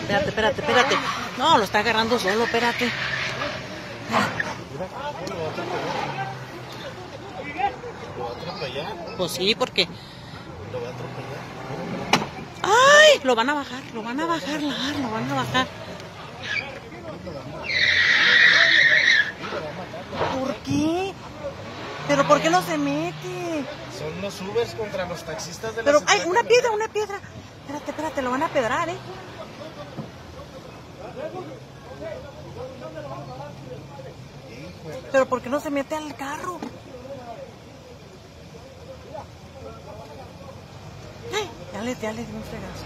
Espérate, espérate, espérate. No, lo está agarrando solo, espérate. Lo va a atropellar. Pues sí, porque. Lo va a atropellar. ¡Ay! Lo van a bajar, lo van a bajar, Lar, lo van a bajar. ¿Por qué? ¿Pero por qué no se mete? Son los Ubers contra los taxistas de la Pero, ciudad ay, de una piedra, una piedra. Espérate, espérate, lo van a pedrar, ¿eh? Pero ¿por qué no se mete al carro? Ay, ya le, ya le di un fregazo.